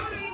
Sorry.